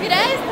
Mira esto.